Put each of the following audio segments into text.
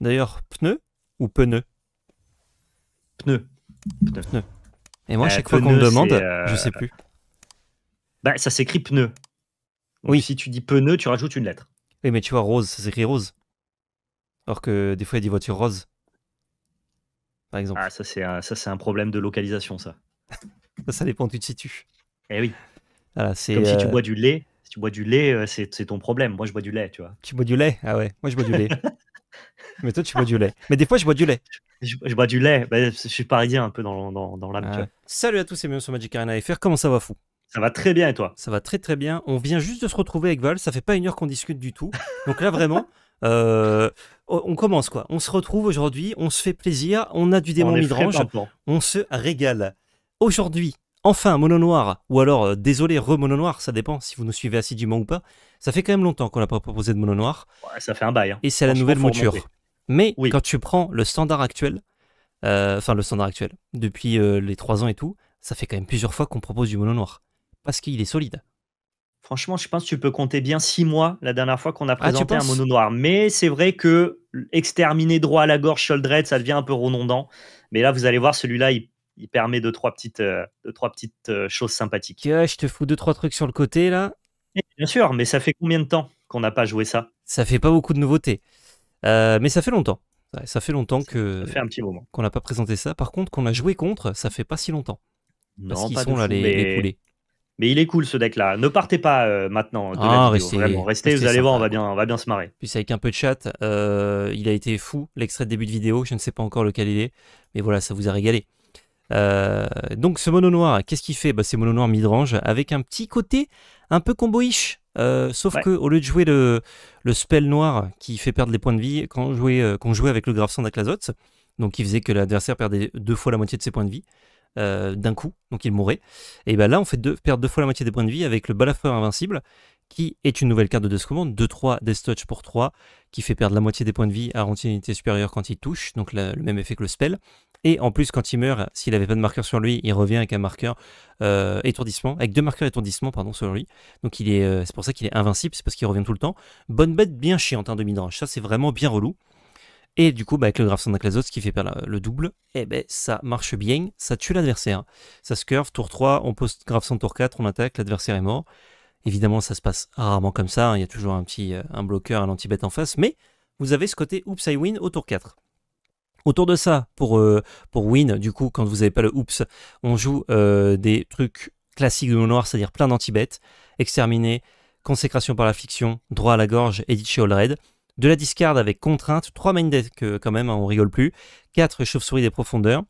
D'ailleurs, pneu ou pneu? Pneu. Pneu. Et moi, Euh, chaque fois qu'on me demande, euh, je sais plus. Bah, ça s'écrit pneu. Donc, Oui. Si tu dis pneu, tu rajoutes une lettre. Oui, mais tu vois, rose, ça s'écrit rose. Alors que des fois, il y a des voitures roses. Par exemple. Ah, ça, c'est un, ça, un problème de localisation, ça. Ça, ça dépend où tu te situes. Eh oui. Voilà, c'est. Comme si tu euh, bois du lait. Si tu bois du lait, euh, c'est ton problème. Moi, je bois du lait, tu vois. Tu bois du lait? Ah ouais, moi je bois du lait. mais toi, tu bois du lait. Mais des fois, je bois du lait. Je, je bois du lait. Bah, je suis parisien un peu dans, dans, dans l'âme, Ah. Salut à tous et bienvenue sur Magic Arena FR. Comment ça va, fou? Ça va très bien, et toi? Ça va très très bien. On vient juste de se retrouver avec Val. Ça fait pas une heure qu'on discute du tout. Donc là, vraiment, euh, on commence quoi. On se retrouve aujourd'hui. On se fait plaisir. On a du démon midrange. On se régale. Aujourd'hui, enfin, mono noir. Ou alors, euh, désolé, re-mono noir. Ça dépend si vous nous suivez assidûment ou pas. Ça fait quand même longtemps qu'on n'a pas proposé de mono noir. Ouais, ça fait un bail. hein. Et c'est la nouvelle mouture. Mais Oui. quand tu prends le standard actuel, euh, enfin le standard actuel, depuis euh, les 3 ans et tout, ça fait quand même plusieurs fois qu'on propose du mono noir. Parce qu'il est solide. Franchement, je pense que tu peux compter bien six mois la dernière fois qu'on a Ah, présenté un mono noir. Mais c'est vrai que exterminer droit à la gorge, shoulder ça devient un peu redondant. Mais là, vous allez voir, celui-là, il, il permet deux, trois petites, euh, deux, trois petites euh, choses sympathiques. Je te fous deux trois trucs sur le côté là. Et bien sûr, mais ça fait combien de temps qu'on n'a pas joué ça? Ça fait pas beaucoup de nouveautés. Euh, mais ça fait longtemps. Ouais, Ça fait longtemps que Ça fait un petit moment. qu'on n'a pas présenté ça. Par contre, qu'on a joué contre, ça fait pas si longtemps. Parce Non, qu'ils pas sont là fou, les, mais... les poulets. mais il est cool ce deck-là. Ne partez pas euh, maintenant de Ah, la vidéo. restez- Vraiment, restez, restez vous allez voir, on va bien, on va bien se marrer. Puis avec un peu de chat, euh, il a été fou, l'extrait de début de vidéo, je ne sais pas encore lequel il est, mais voilà, ça vous a régalé. Euh, donc ce mono noir, qu'est-ce qu'il fait? Bah, C'est mono noir midrange avec un petit côté un peu comboish. Euh, sauf Ouais. que au lieu de jouer le, le spell noir qui fait perdre les points de vie quand on jouait, euh, quand on jouait avec le Grave Sang d'Aklazoth, donc qui faisait que l'adversaire perdait deux fois la moitié de ses points de vie d'un coup, donc il mourait. Et ben là on fait deux, perdre deux fois la moitié des points de vie avec le balafreur invincible qui est une nouvelle carte de Death Command, 2-3 Death Touch pour 3, qui fait perdre la moitié des points de vie à une unité supérieure quand il touche, donc la- le même effet que le spell. Et en plus, quand il meurt, s'il n'avait pas de marqueur sur lui, il revient avec un marqueur euh, étourdissement, avec deux marqueurs étourdissement, pardon, sur lui. Donc il est, euh, c'est pour ça qu'il est invincible, c'est parce qu'il revient tout le temps. Bonne bête bien chiante hein, de midrange, ça c'est vraiment bien relou. Et du coup, bah, avec le Grave Sandaclazos qui fait perdre le double, eh ben, ça marche bien, ça tue l'adversaire. Ça se curve, tour 3, on pose Grave tour 4, on attaque, l'adversaire est mort. Évidemment, ça se passe rarement comme ça, hein, il y a toujours un petit euh, un bloqueur, un anti-bête en face, mais vous avez ce côté Oops, I win au tour 4. Autour de ça, pour, euh, pour win, du coup, quand vous n'avez pas le Oops, on joue euh, des trucs classiques de mono noir, c'est-à-dire plein d'anti-bêtes, consécration par la fiction, droit à la gorge, edit chez All Red, de la discard avec contrainte, 3 main deck euh, quand même, hein, on rigole plus, 4 chauve-souris des profondeurs.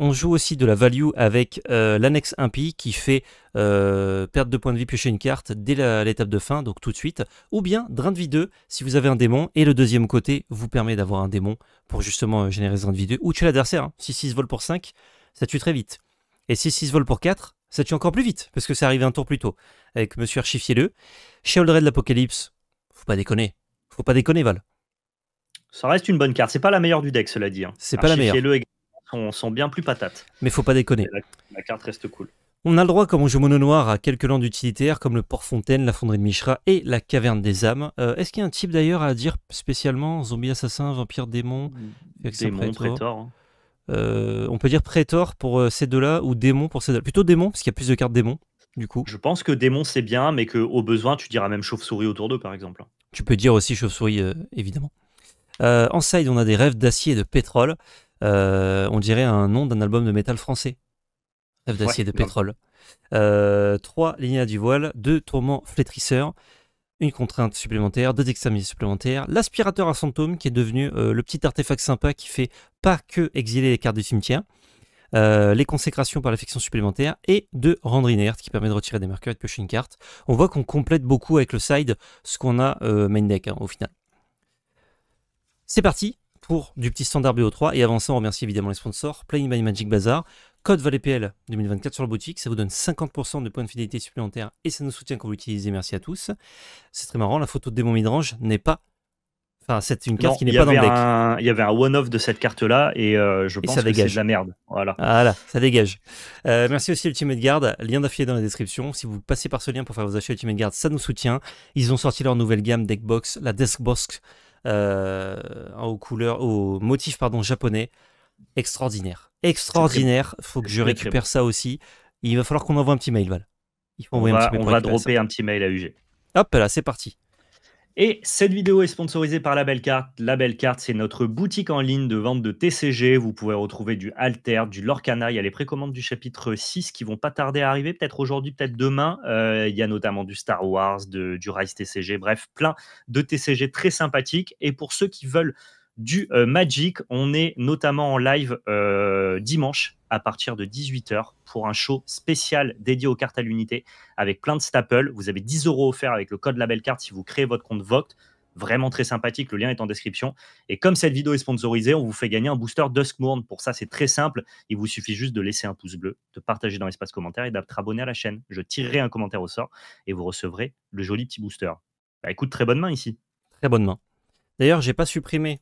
On joue aussi de la value avec euh, l'annexe impie qui fait euh, perdre 2 points de vie, piocher une carte dès l'étape de fin, donc tout de suite. Ou bien drain de vie 2 si vous avez un démon. Et le deuxième côté vous permet d'avoir un démon pour justement euh, générer ce drain de vie 2. Ou tuer l'adversaire. hein. Si 6 vols pour 5, ça tue très vite. Et si 6 vols pour 4, ça tue encore plus vite, parce que c'est arrivé un tour plus tôt. Avec Monsieur Archifiez-le. Chez Red l'Apocalypse, faut pas déconner. Faut pas déconner, Val. Ça reste une bonne carte. C'est pas la meilleure du deck, cela dit. hein. C'est pas la meilleure. Sont, sont bien plus patates. Mais faut pas déconner. La, la carte reste cool. On a le droit, comme on joue mono noir, à quelques landes utilitaires comme le Port-Fontaine, la Fonderie de Mishra et la Caverne des âmes. Euh, Est-ce qu'il y a un type d'ailleurs à dire spécialement Zombie assassin, vampire démon Démon, Prétor. Hein. Euh, On peut dire Prétor pour euh, ces deux-là ou démon pour ces deux-là. Plutôt démon, parce qu'il y a plus de cartes démon, du coup. Je pense que démon c'est bien, mais qu'au besoin, tu diras même chauve-souris autour d'eux, par exemple. Tu peux dire aussi chauve-souris, euh, évidemment. Euh, en side, on a des rêves d'acier et de pétrole. Euh, on dirait un nom d'un album de métal français. Rêves d'acier et Ouais, de pétrole. Euh, trois lignes du voile, deux tourments flétrisseurs, une contrainte supplémentaire, deux exterminations supplémentaires, l'aspirateur à fantôme qui est devenu euh, le petit artefact sympa qui fait pas que exiler les cartes du cimetière. Euh, les consécrations par l'affection supplémentaire et de rendre inerte qui permet de retirer des marqueurs et de piocher une carte. On voit qu'on complète beaucoup avec le side ce qu'on a euh, main deck hein, au final. C'est parti pour du petit standard BO3 et avant ça on remercie évidemment les sponsors Playing by Magic Bazaar, code VALEPL 2024 sur la boutique, ça vous donne 50% de points de fidélité supplémentaires et ça nous soutient quand vous l'utilisez, merci à tous. C'est très marrant, la photo de démon midrange n'est pas... Enfin c'est une carte Non, qui n'est pas dans le deck. un- Il y avait un one-off de cette carte-là, et euh, je Et pense ça que c'est dégage. de la merde. Voilà. Voilà, ça dégage. Euh, merci aussi Ultimate Guard, lien d'affilié dans la description. Si vous passez par ce lien pour faire vos achats Ultimate Guard, ça nous soutient. Ils ont sorti leur nouvelle gamme Deckbox, la Deskbox aux couleurs, aux motifs pardon, japonais. Extraordinaire. Extraordinaire. Faut que je récupère ça aussi. Il va falloir qu'on envoie un petit mail, Val. Il faut On envoyer un va, petit mail on va dropper un petit mail à UG. Hop là, c'est parti. Et cette vidéo est sponsorisée par La Belle Carte. La Belle Carte, c'est notre boutique en ligne de vente de TCG. Vous pouvez retrouver du Alter, du Lorcana. Il y a les précommandes du chapitre 6 qui vont pas tarder à arriver, peut-être aujourd'hui, peut-être demain. Euh, il y a notamment du Star Wars, du Rise TCG, bref, plein de TCG très sympathiques. Et pour ceux qui veulent du euh, Magic, on est notamment en live euh, dimanche à partir de 18h pour un show spécial dédié aux cartes à l'unité avec plein de staples. Vous avez 10 euros offerts avec le code Label Carte si vous créez votre compte Voct. Vraiment très sympathique, le lien est en description. Et comme cette vidéo est sponsorisée, on vous fait gagner un booster Duskmourn. Pour ça, c'est très simple. Il vous suffit juste de laisser un pouce bleu, de partager dans l'espace commentaire et d'être abonné à la chaîne. Je tirerai un commentaire au sort et vous recevrez le joli petit booster. Bah écoute, très bonne main ici. Très bonne main. D'ailleurs, j'ai pas supprimé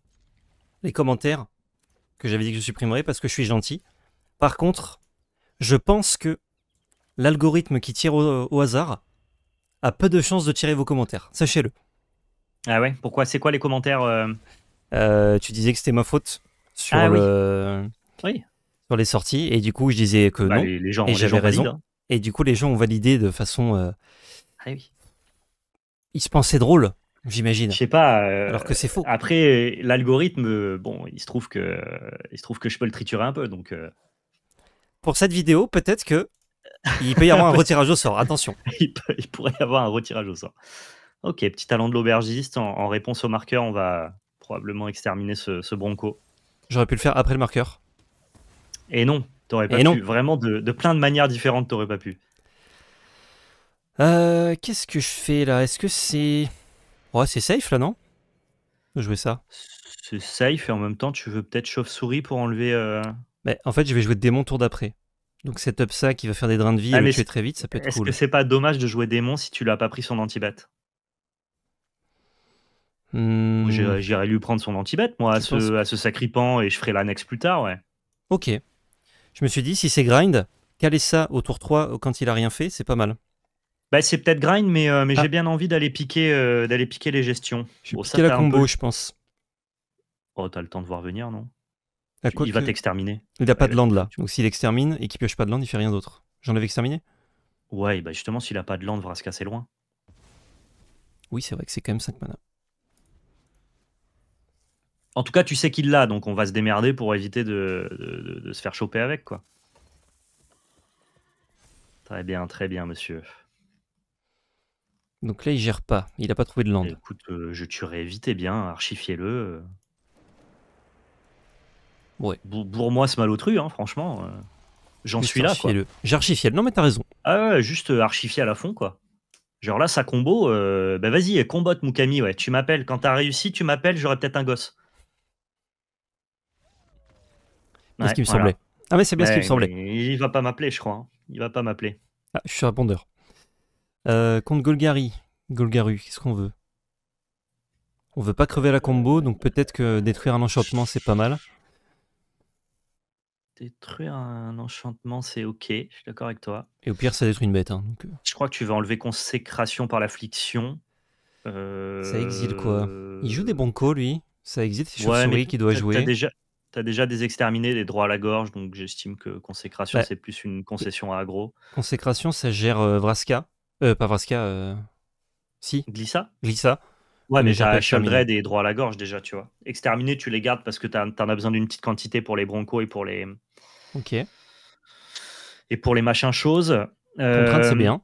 les commentaires que j'avais dit que je supprimerais parce que je suis gentil. Par contre, je pense que l'algorithme qui tire au, au hasard a peu de chances de tirer vos commentaires. Sachez-le. Ah ouais? Pourquoi? C'est quoi les commentaires euh? Euh, tu disais que c'était ma faute sur, Ah le- Oui. sur les sorties et du coup je disais que Bah, non. les, les gens, Et j'avais valident, raison. hein. Et du coup les gens ont validé de façon... euh, Ah oui. ils se pensaient drôle, j'imagine. Je sais pas. euh, Alors que c'est faux. Après, l'algorithme, bon, il se trouve que, il se trouve que je peux le triturer un peu, donc euh, Pour cette vidéo, peut-être que il peut y avoir un retirage au sort. Attention. il, peut- il pourrait y avoir un retirage au sort. Ok, petit talent de l'aubergiste. En, en réponse au marqueur, on va probablement exterminer ce, ce bronco. J'aurais pu le faire après le marqueur. Et non, t'aurais pas Et non. pu. Vraiment, de, de plein de manières différentes, t'aurais pas pu. Euh, Qu'est-ce que je fais là? Est-ce que c'est... Ouais, c'est safe là, non? De jouer ça. C'est safe et en même temps, tu veux peut-être chauve-souris pour enlever. euh, Mais en fait, je vais jouer démon tour d'après. Donc setup ça qui va faire des drains de vie Ah, et le mais tuer c'est- très vite, ça peut être Est-ce cool. que c'est pas dommage de jouer démon si tu l'as pas pris son anti-bet Hmm, j'irais lui prendre son anti-bet, moi, à Tu penses? ce, à ce sacripant et je ferai l'annexe plus tard, ouais. Ok. Je me suis dit, si c'est grind, caler ça au tour 3 quand il a rien fait, c'est pas mal. Bah, c'est peut-être grind, mais, euh, mais Ah. j'ai bien envie d'aller piquer, euh, d'aller piquer les gestions. Je vais Bon, piquer la combo, peu- je pense. Oh, t'as le temps de voir venir, non? Quoi Il va t'exterminer. Il a pas Ouais, de land là. Donc s'il extermine et qu'il pioche pas de land, il fait rien d'autre. J'en avais exterminé? Ouais, bah justement, s'il a pas de land, se casser loin. Oui, c'est vrai que c'est quand même 5 mana. En tout cas, tu sais qu'il l'a, donc on va se démerder pour éviter de, de- de- de se faire choper avec, quoi. Très bien, très bien, monsieur. Donc là, il gère pas. Il a pas trouvé de land. Écoute, euh, je tuerai vite et bien, archifiez-le. Ouais. Bou- Bourre-moi ce malotru, hein, franchement. euh, J'en suis là, quoi. Non, mais t'as raison. Ah ouais, juste euh, archifier à la fond, quoi. Genre là, ça combo, euh, bah vas-y, combote Mukami, ouais. Tu m'appelles. Quand t'as réussi, tu m'appelles, j'aurai peut-être un gosse. C'est ce qui me voilà. semblait. Ah, mais c'est bien ce qui me semblait. Il va pas m'appeler, je crois. hein. Il va pas m'appeler. Ah, je suis répondeur. Euh, contre Golgari. Golgaru, qu'est-ce qu'on veut? On veut pas crever la combo, donc peut-être que détruire un enchantement, c'est pas mal. Détruire un enchantement, c'est ok. Je suis d'accord avec toi. Et au pire, ça détruit une bête. hein, donc, euh, Je crois que tu vas enlever consécration par l'affliction. Euh, Ça exile quoi? Il joue des bons coups, lui. Ça existe, c'est Ouais, qui doit t'as- jouer. T'as déjà, t'as déjà des exterminés, des droits à la gorge, donc j'estime que consécration, Ouais. c'est plus une concession à aggro. Consécration, ça gère euh, Vraska. Euh, pas Vraska, euh... si, Glissa? Glissa. Ouais, Mais t'as exterminé. Sheldred et droit à la gorge déjà, tu vois. Exterminé, tu les gardes parce que t'en as besoin d'une petite quantité pour les broncos et pour les, Ok. et pour les machins choses. Contrainte, c'est Euh, bien.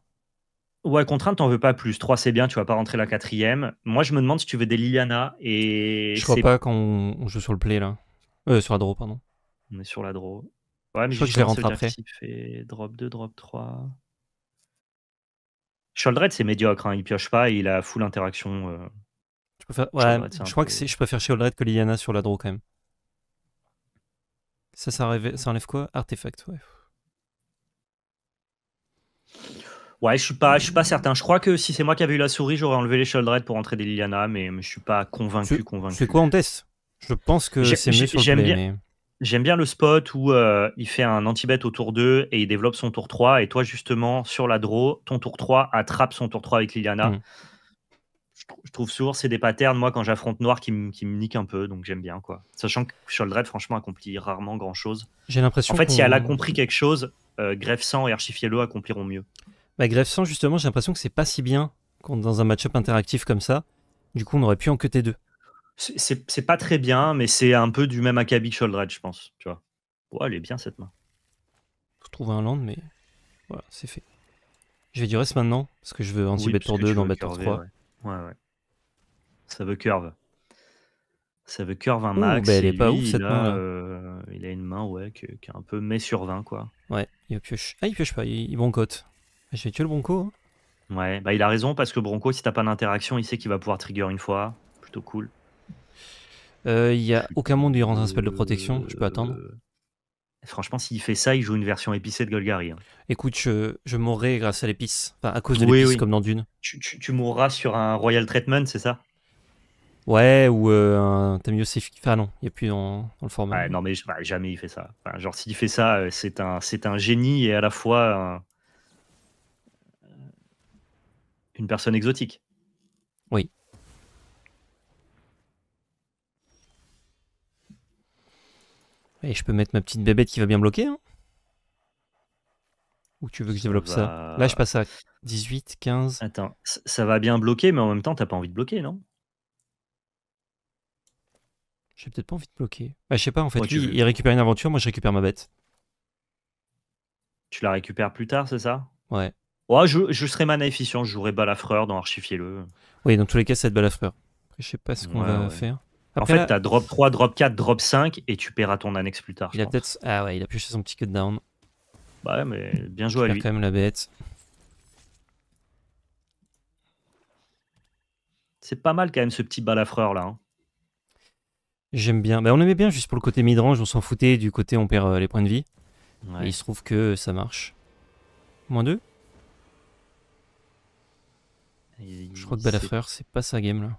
Ouais, contrainte, t'en veux pas plus. 3, c'est bien, tu vas pas rentrer la quatrième. Moi, je me demande si tu veux des Liliana et. Je crois pas quand on on joue sur le play, là. Euh, sur la draw, pardon. On est sur la draw. Ouais, mais Je crois que je les rentre après. fait drop 2, drop 3. Sholdred, c'est médiocre, hein, il pioche pas il a full interaction. euh. Je, préfère... Ouais, je crois peu- que je préfère Liliana sur la draw, quand même. Ça, ça, révèle- ça enlève quoi? Artefact, ouais. Ouais, je suis pas, je suis pas certain. Je crois que si c'est moi qui avais eu la souris, j'aurais enlevé les Sholdred pour entrer des Liliana, mais, mais je suis pas convaincu, convaincu. C'est quoi on teste Je pense que c'est mieux sur le j'aime play, bien- mais... J'aime bien le spot où euh, il fait un anti-bet au tour 2 et il développe son tour 3. Et toi, justement, sur la draw, ton tour 3 attrape son tour 3 avec Liliana. Mm. je, trou- je trouve souvent c'est des patterns, moi, quand j'affronte noir, qui, me- qui me niquent un peu, donc j'aime bien, quoi. Sachant que Sholdred, franchement, accomplit rarement grand chose. J'ai l'impression En fait, si elle a compris quelque chose, euh, Greffe 100 et Archifiello accompliront mieux. Bah, Greffe 100, justement, j'ai l'impression que c'est pas si bien quand dans un match-up interactif comme ça. Du coup, on aurait pu en cutter deux. C'est- pas très bien, mais c'est un peu du même acabit que Sholdred, je pense, tu vois. Ouais, elle est bien, cette main. Faut trouver un land, mais voilà, c'est fait. Je vais du reste maintenant, parce que je veux Oui, anti-bet tour que 2 tu dans bet tour curver, 3. Ouais. ouais, ouais. Ça veut curve. Ça veut curve un Ouh, max. bah, elle est pas ouf, cette il a, main-là. euh, il a une main, ouais, qui, qui est un peu mais sur 20, quoi. Ouais, il pioche. Ah, il pioche pas, il, il broncote. Je vais tuer le bronco. hein. Ouais, bah il a raison parce que Bronco, si t'as pas d'interaction, il sait qu'il va pouvoir trigger une fois. Plutôt cool. Euh, Il y a aucun monde où il rentre un spell de protection, je peux attendre. Euh, Franchement, s'il fait ça, il joue une version épicée de Golgari. hein. Écoute, je, je mourrai grâce à l'épice. Enfin, à cause de Oui, l'épice, oui. comme dans Dune. Tu, tu- tu mourras sur un Royal Treatment, c'est ça? Ouais, ou euh, un Tamio. Enfin, non, il n'y a plus dans, dans le format. Ouais, non, mais bah, jamais il fait ça. Enfin, genre, s'il fait ça, euh, c'est un, c'est un génie et à la fois un- une personne exotique. Et je peux mettre ma petite bébête qui va bien bloquer. Hein Ou tu veux que je développe ça? va- Là, je passe à 18, 15. Attends, ça va bien bloquer, mais en même temps, t'as pas envie de bloquer, non? J'ai peut-être pas envie de bloquer. Bah, je sais pas, en fait, Ouais, lui, veux. il récupère une aventure, moi je récupère ma bête. Tu la récupères plus tard, c'est ça? Ouais. Ouais, je, je serai mana efficient, je jouerai balafreur dans Archifiez-le. Oui, dans tous les cas, ça va être balafreur. Après, je sais pas ce qu'on Ouais, va ouais. faire. En fait, là, t'as drop 3, drop 4, drop 5 et tu paieras ton annexe plus tard. il a peut-être. Ah ouais, il a pioché son petit cut down. Bah ouais, mais bien joué à lui. quand même la bête. C'est pas mal quand même ce petit balafreur là. hein. J'aime bien. Bah, on aimait bien juste pour le côté midrange, on s'en foutait. Du côté, on perd euh, les points de vie. Ouais. Et il se trouve que ça marche. Moins 2 Et Je crois que balafreur, c'est pas sa game là.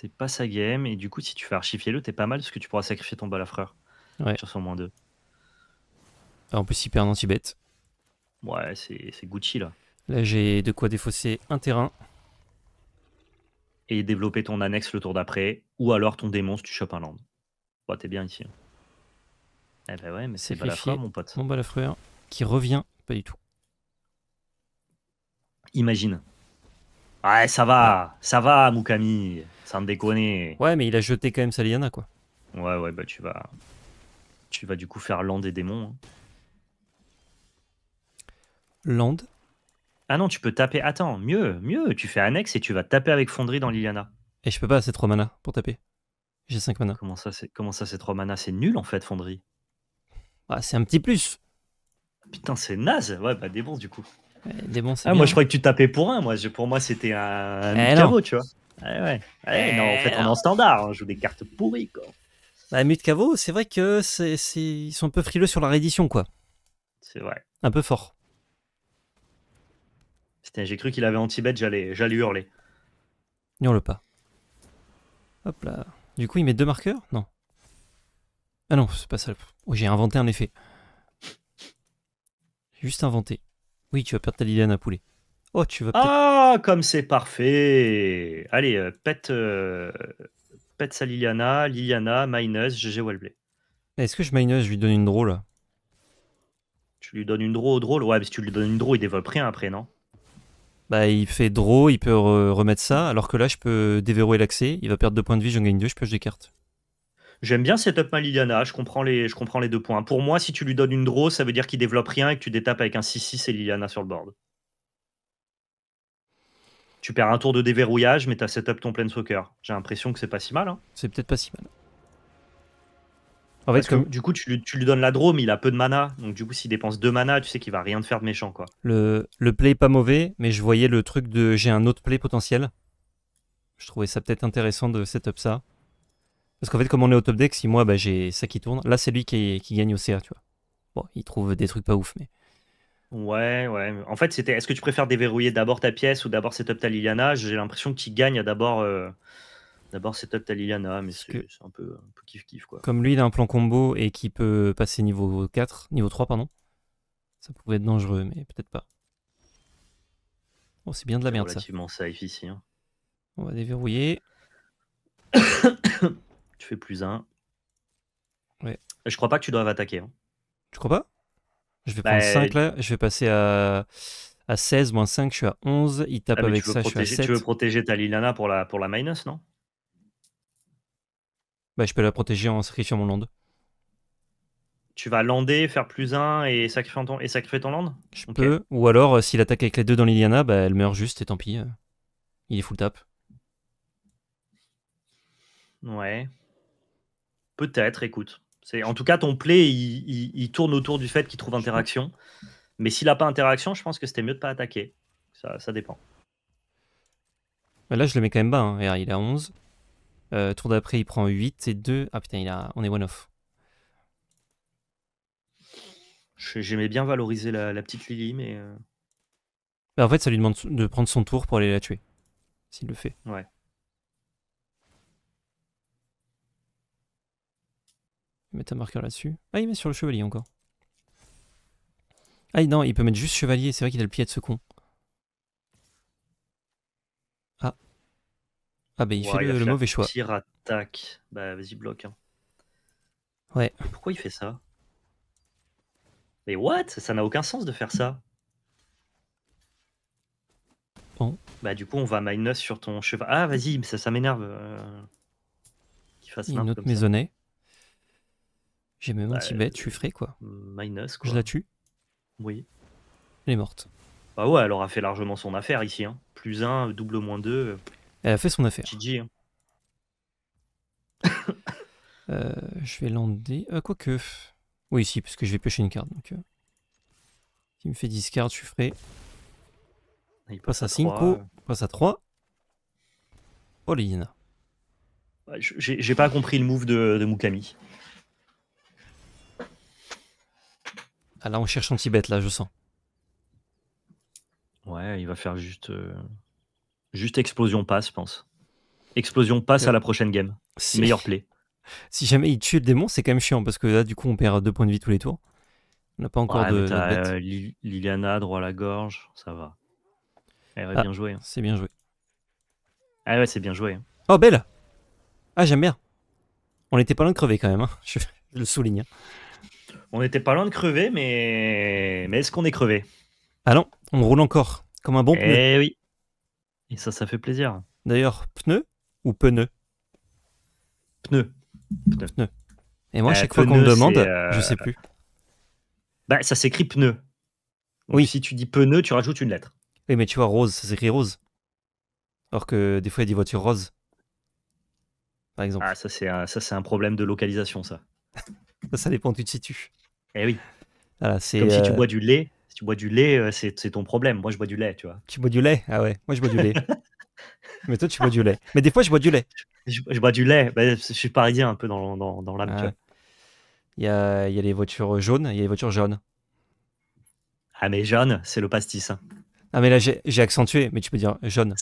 C'est pas sa game, et du coup, si tu fais archifier-le, t'es pas mal parce que tu pourras sacrifier ton balafreur. Ouais. Sur son moins 2. Ah, en plus, il perd un anti-bet. Ouais, c'est Gucci là. Là, j'ai de quoi défausser un terrain. Et développer ton annexe le tour d'après, ou alors ton démon si tu chopes un land. Ouais, t'es bien ici. Eh ben ouais, mais c'est balafreur, mon pote. Mon balafreur qui revient. Pas du tout. Imagine. Ouais, ça va, ça va, Mukami. Sans me déconner. Ouais, mais il a jeté quand même sa Liana quoi. Ouais, ouais, bah tu vas. Tu vas du coup faire land des démons. hein. Land? Ah non, tu peux taper. Attends, mieux, mieux. Tu fais annexe et tu vas taper avec Fonderie dans Liliana. Et je peux pas assez 3 mana pour taper. J'ai 5 mana. Comment ça, c'est comment ça, c'est 3 mana? C'est nul en fait, Fonderie. Ah, c'est un petit plus. Putain, c'est naze. Ouais, bah des bons du coup. Ouais, Démon, Ah, bien. moi je croyais que tu tapais pour un. Moi, je- pour moi, c'était un, un Eh tu vois. Ouais, ouais. Ouais, Eh non, en fait, on est non. en standard. On joue des cartes pourries, quoi. Bah, Caveau, c'est vrai que c'est, c'est- ils sont un peu frileux sur la réédition quoi. C'est vrai. Un peu fort. Putain, j'ai cru qu'il avait anti-bet, j'allais, j'allais hurler. Hurle pas. Hop là. Du coup, il met deux marqueurs? Non. Ah non, c'est pas ça. Oh, j'ai inventé un effet. J'ai juste inventé. Oui, tu vas perdre ta Liliane à poulet. Oh, tu vas. Ah, comme c'est parfait. Allez, euh, pète, euh, pète sa Liliana, Liliana, minus, GG Wellblay. Est-ce que je minus, je lui donne une draw là Tu lui donnes une draw au drôle Ouais, mais si tu lui donnes une draw, il développe rien après, non? Bah, il fait draw, il peut re- remettre ça, alors que là, je peux déverrouiller l'accès. Il va perdre deux points de vie, j'en gagne deux, je pioche des cartes. J'aime bien setup ma Liliana, je comprends, les, je comprends les deux points. Pour moi, si tu lui donnes une draw, ça veut dire qu'il développe rien et que tu détapes avec un 6-6 et Liliana sur le board. Tu perds un tour de déverrouillage, mais t'as setup ton Planeswalker. J'ai l'impression que c'est pas si mal. hein. C'est peut-être pas si mal. En fait, Parce que comme du coup, tu lui, tu lui donnes la draw, mais il a peu de mana. Donc du coup, s'il dépense deux mana, tu sais qu'il va rien te faire de méchant, quoi. le, le play est pas mauvais, mais je voyais le truc de j'ai un autre play potentiel. Je trouvais ça peut-être intéressant de setup ça. Parce qu'en fait, comme on est au top deck, si moi bah, j'ai ça qui tourne, là c'est lui qui, qui gagne au CA, tu vois. Bon, il trouve des trucs pas ouf, mais. Ouais, ouais. En fait, c'était. Est-ce que tu préfères déverrouiller d'abord ta pièce ou d'abord setup ta Liliana J'ai l'impression que tu gagnes à d'abord. euh, D'abord setup ta Liliana, mais c'est un peu, un peu kiff kiff quoi. Comme lui, il a un plan combo et qui peut passer niveau 4, niveau 3, pardon. Ça pouvait être dangereux, mais peut-être pas. Oh, c'est bien de la merde ça. relativement safe ici. hein. On va déverrouiller. Tu fais plus un. Ouais. Je crois pas que tu doives attaquer. hein. Tu crois pas? Je vais Bah, prendre 5 là. Je vais passer à, à 16, moins 5, je suis à 11. Il tape Ah, avec ça, je suis à protéger, 7. tu veux protéger ta Liliana pour la, pour la minus, non? Bah, je peux la protéger en sacrifiant mon land. Tu vas lander, faire plus un et sacrifier ton, et sacrifier ton land? Je peux. Ou alors, euh, s'il attaque avec les deux dans l'Iliana, bah, elle meurt juste et tant pis. euh. Il est full tap. Ouais. Peut-être, écoute. C'est, en tout cas, ton play, il, il- il tourne autour du fait qu'il trouve interaction. Mais s'il n'a pas interaction, je pense que c'était mieux de pas attaquer. Ça, ça dépend. Bah, là, je le mets quand même bas. hein. Regarde, il est à 11. Euh, tour d'après, il prend 8 et 2. Ah putain, il a... on est one off. Je- J'aimais bien valoriser la, la petite Lily, mais euh, Bah, en fait, ça lui demande de prendre son tour pour aller la tuer. S'il le fait. Ouais. Mettre un marqueur là-dessus. Ah, il met sur le chevalier encore. Ah non, il peut mettre juste chevalier. C'est vrai qu'il a le pied de ce con. Ah. Ah bah il fait le, mauvais choix. Tir attaque. Bah vas-y, bloque. hein. Ouais. Mais pourquoi il fait ça? Mais what? Ça n'a aucun sens de faire ça. Bon. Bah du coup, on va minus sur ton cheval. Ah vas-y, mais ça, ça m'énerve. euh, Qu'il fasse une autre ça. J'ai même Bah, anti-bête, je suis frais quoi. Minus quoi. Je la tue, Oui. elle est morte. Bah ouais, elle aura fait largement son affaire ici. Hein. Plus 1, double moins 2, Elle a fait son affaire. GG. hein. Euh, je vais lander. Euh, quoique. Oui, si, parce que je vais piocher une carte. Donc, euh, S'il me fait 10 cartes, je suis frais. Il Passe à trois. 5, passe à 3. Oh. Ouais, je- J'ai j'ai pas compris le move de, de Mukami. Ah là, on cherche anti-bête, là, je sens. Ouais, il va faire juste, euh, juste explosion passe, je pense. Explosion passe Ouais. à la prochaine game. Si, Meilleur play. si jamais il tue le démon, c'est quand même chiant parce que là, du coup, on perd 2 points de vie tous les tours. On n'a pas encore Ouais, de mais t'as, notre bête. euh, Li- Liliana droit à la gorge, ça va. Elle va Ah. bien jouer. hein. C'est bien joué. Ah ouais, c'est bien joué. hein. Oh, belle Ah, j'aime bien. On était pas loin de crever quand même, hein. je, je le souligne. hein. On était pas loin de crever, mais, mais est-ce qu'on est crevé? Ah non, on roule encore. Comme un bon pneu. Eh oui. Et ça, ça fait plaisir. D'ailleurs, pneu ou pneu? Pneu. Et moi, à Euh, chaque fois qu'on me pneu, demande, euh, je sais plus. Bah, ça s'écrit pneu. Donc, Oui. Si tu dis pneu, tu rajoutes une lettre. Oui, mais tu vois, rose, ça s'écrit rose. Alors que des fois, il y a des voitures roses. Par exemple. Ah, ça, c'est un, ça, c'est un problème de localisation, ça. Ça, ça dépend où tu te situes. Eh oui. Voilà, c'est. Comme si tu euh, bois du lait. Si tu bois du lait, euh, c'est ton problème. Moi, je bois du lait, tu vois. tu bois du lait? Ah ouais, moi je bois du lait. mais toi, tu bois du lait. Mais des fois, je bois du lait. Je, je bois du lait. Bah, je suis parisien un peu dans, dans, dans l'âme, Ah tu vois. ouais. Il y a, il y a les voitures jaunes, il y a les voitures jaunes. Ah, mais jaune, c'est le pastis. Ah, mais là, j'ai accentué, mais tu peux dire jaune.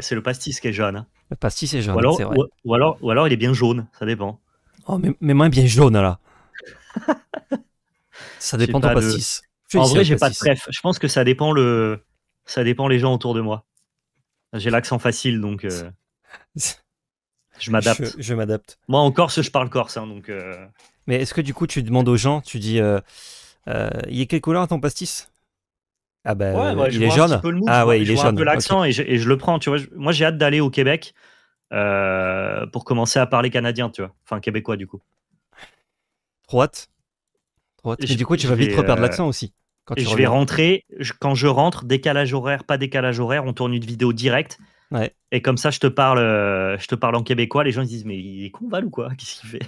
C'est le, pastis qui est jaune. hein. Le pastis, c'est jaune, Ou alors, c'est vrai. ou, ou alors, ou alors, il est bien jaune, ça dépend. Oh, mais, mais moi, bien jaune, là. ça dépend de ton pastis. En vrai, j'ai pas de préf. Je pense que ça dépend le, ça dépend les gens autour de moi. J'ai l'accent facile, donc euh, je m'adapte. Je, je m'adapte. Moi, en Corse, je parle corse, hein, donc. euh, Mais est-ce que du coup, tu demandes aux gens, tu dis, euh, il est quelle couleur ton pastis? Ah bah, Ouais, ouais, je il est jaune. ah vois- ouais, il je est vois jaune. un peu l'accent et, je, et je le prends, tu vois. Je- Moi, j'ai hâte d'aller au Québec euh, pour commencer à parler canadien, tu vois. Enfin, québécois, du coup. Trop hâte. Mais Je- du coup, tu je vas vite reperdre euh, l'accent aussi. Quand Et tu je vais rentrer. je- quand je rentre, décalage horaire, pas décalage horaire, on tourne une vidéo directe. Ouais. Et comme ça, je te parle, euh, je te parle en québécois. Les gens ils se disent mais il est con Val ou quoi? Qu'est-ce qu'il fait?